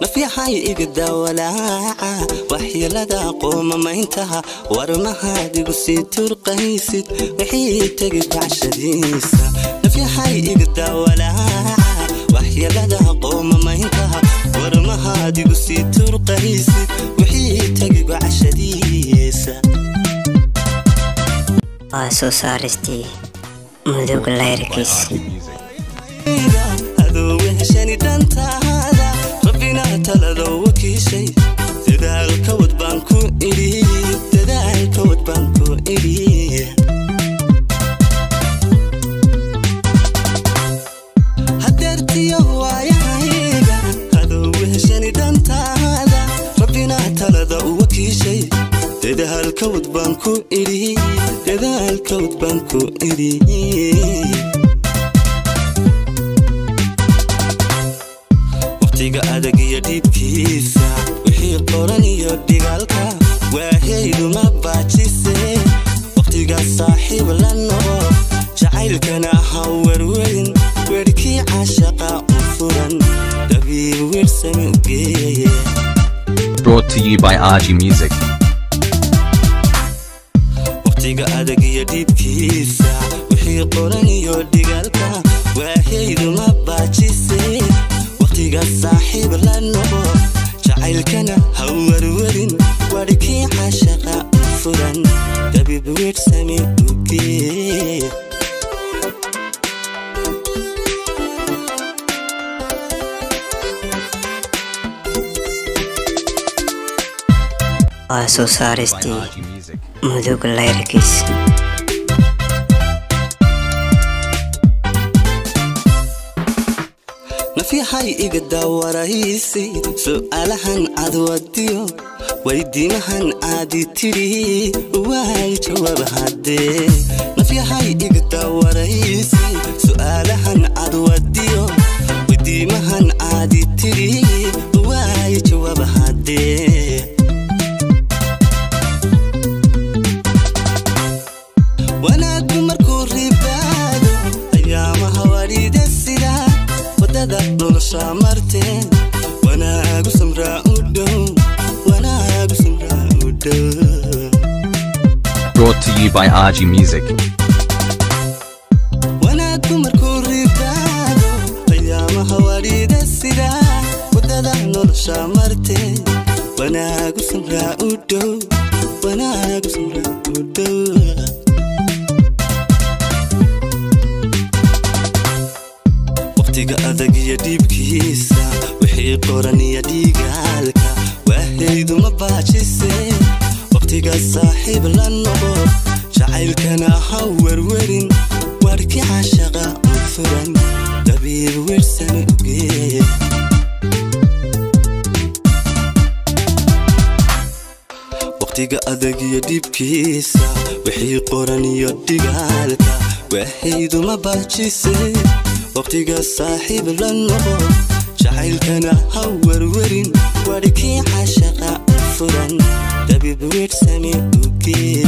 nafyahay igda walaaca waxyeelada qoomamayntaha warmahaadigu sii turqaysid wixii tegi kacshadiisa nafyahay igda walaaca waxyeelada qoomamayntaha warmahaadigu sii turqaysid wixii tegi kacshadiisa waa soo saaristii mudug layrkiis rabbina talada wakiishay dadaalka wad baan ku idhi dadaalka wad baan ku idhi. Hadeertiyo waayahayga adoweheshani dhantaada. Rabbina talada wakiishay dadaalka wad baan ku idhi dadaalka wad baan ku idhi waqtiga adag iyo dhiibkiisa wixii qoran iyo dhigaalka waahayduma baajise waqtiga saaxiib la noqo jacaylkana ha werwerin werhkii cashaqa u furan dabiib wirsami u geeye Brought to you by RG Music. waqtiga adag iyo dhiibkiisa wixii qoran iyo dhigaalka waahayduma baajise furan dabiib wirsami u geeye waa soo saaristii mudug layrkiis nafyahay iga daawaraysi su'aalahan aad wadiyo weydiimahan aadi tidhi waay jawaab haddee. Nafyahay iga daawaraysi su'aalahan aad wadiyo. Weydiimahan aadi tidhi waay jawaab haddee. Nolosha marteen dhow Brought to you by RG Music. waqtiga adag iyo dhiibkiisa wixii qoran dhiigaalka waahayduma baajise waqtiga saaxiib la noqo jacaylkana ha werwerin warhkii cashaqa u furan dabiib wirsami u geeye waqtiga adag iyo dhibkiisa wixii qoran iyo dhigaalka waahayduma baajise waqtiga saaxiib la noqo jacaylkana ha werwerin warhkii cashaqa u furan dabiib wirsami u geeye